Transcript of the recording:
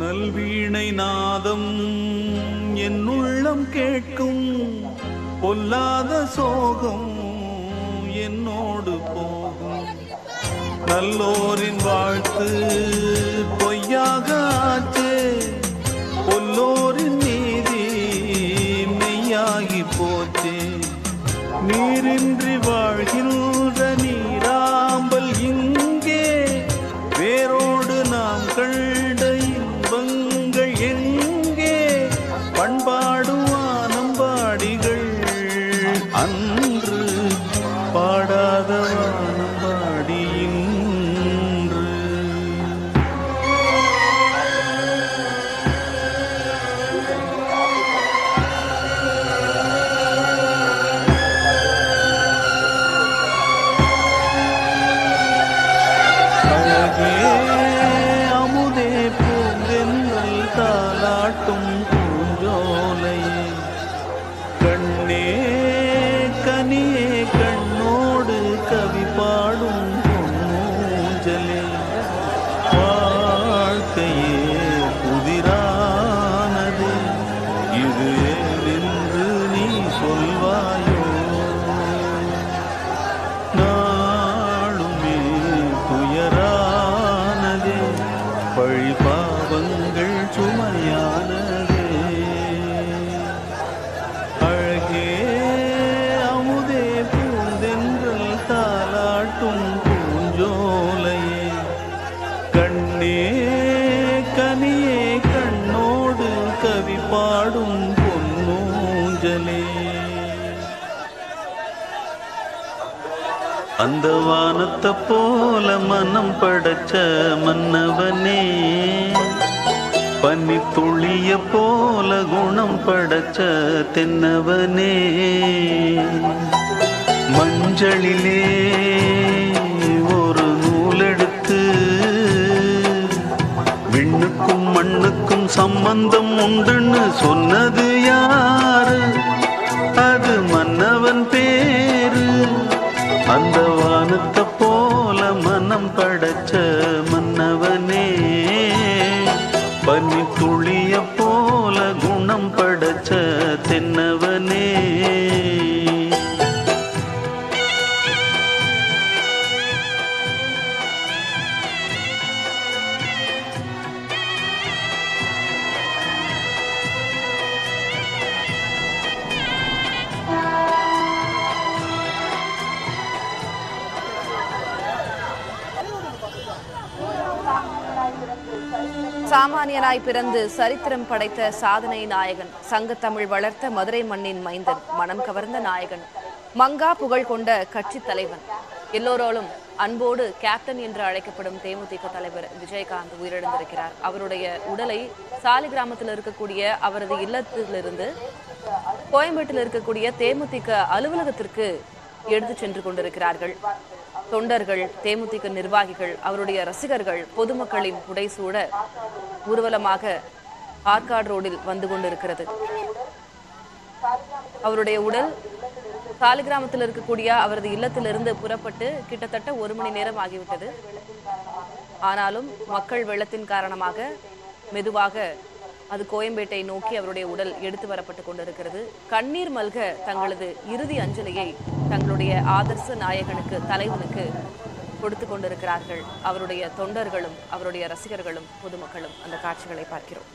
நல்வீணை நாதம் என் உள்ளம் கேட்கும் பொல்லாத சோகம் என்னோடு போகும். நல்லோரின் வாழ்த்து பொய்யாக ஆச்சே பொல்லோரின் நீதி மெய்யாகி போச்சே நீரின்றி வாழ்கிறோம் கண்ட இன்பங்கள் எங்கே? பண்பாடும் வானம்பாடிகள் அன்று பாடாத வானம்பாடி இன்று. அழகே தாலாட்டும் பூஞ்சோலை. கண்ணே கனியே கண்ணோடு கவி பாடும் பொன்னூஞ்சலே. வாழ்க்கையே புதிரானது. இது ஏனென்று நீ சொல்வாயோ? நாளுமே துயரானது. பழிபா கனியே கண்ணோடு கவி பாடும் பொன்னூஞ்சலே அந்த வானத்தை போல மனம் படைச்ச மன்னவனே. பன்னி துளிய போல குணம் படைச்ச தென்னவனே. மஞ்சளிலே விண்ணுக்கும் மண்ணுக்கும் சம்பந்தம் உண்டுன்னு சொன்னது யாரு? அது மன்னவன் பேரு. அந்த வானத்தை போல மனம் படைச்ச மன்னவனே. பனி துளிய போல குணம் படைச்ச தென்னவனே. சாமானியனாய் பிறந்து சரித்திரம் படைத்த சாதனை நாயகன் சங்கத்தமிழ் வளர்த்த மதுரை மண்ணின் மைந்தன் மனம் கவர்ந்த நாயகன் மங்கா புகழ் கொண்ட கட்சி தலைவன். எல்லோராலும் அன்போடு கேப்டன் என்று அழைக்கப்படும் தேமுதிக தலைவர் விஜயகாந்த் உயிரிழந்திருக்கிறார். அவருடைய உடலை சாலி கிராமத்தில் இருக்கக்கூடிய அவரது இல்லத்திலிருந்து கோயம்பேட்டில் இருக்கக்கூடிய தேமுதிக அலுவலகத்திற்கு எடுத்து சென்று கொண்டிருக்கிறார்கள். தொண்டர்கள் தேமுதிக நிர்வாகிகள் அவருடைய ரசிகர்கள் பொதுமக்களின் புடைசூட ஊர்வலமாக ஆற்காடு ரோடில் வந்து கொண்டிருக்கிறது. அவருடைய உடல் சாலிகிராமத்தில் இருக்கக்கூடிய அவரது இல்லத்திலிருந்து புறப்பட்டு கிட்டத்தட்ட ஒரு மணி நேரம் ஆகிவிட்டது. ஆனாலும் மக்கள் வெள்ளத்தின் காரணமாக மெதுவாக அது கோயம்பேட்டை நோக்கி அவருடைய உடல் எடுத்து வரப்பட்டு கொண்டிருக்கிறது. கண்ணீர் மல்க தங்களது இறுதி அஞ்சலியை தங்களுடைய ஆதர்ச நாயகனுக்கு தலைவனுக்கு கொடுத்து கொண்டிருக்கிறார்கள். அவருடைய தொண்டர்களும் அவருடைய ரசிகர்களும் பொதுமக்களும் அந்த காட்சிகளை பார்க்கிறோம்.